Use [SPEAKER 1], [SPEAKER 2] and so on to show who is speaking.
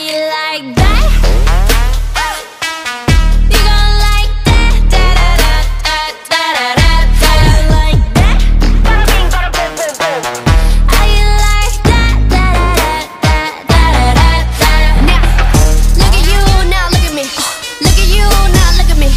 [SPEAKER 1] you like that?